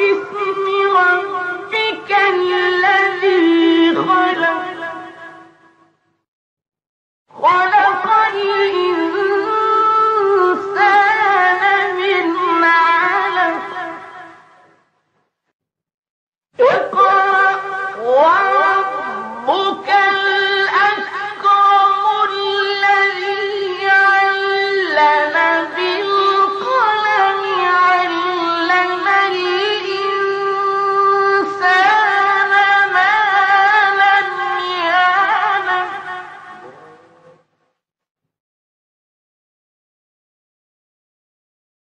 is